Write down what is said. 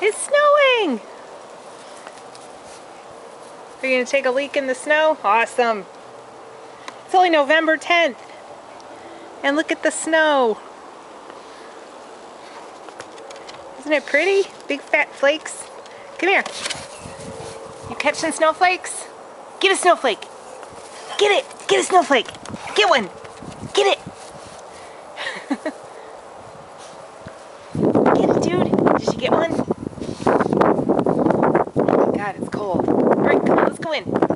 It's snowing! Are you gonna take a leak in the snow? Awesome. It's only November 10th. And look at the snow. Isn't it pretty? Big fat flakes. Come here. You catching snowflakes? Get a snowflake. Get it. Get a snowflake. Get one. Get it. doing?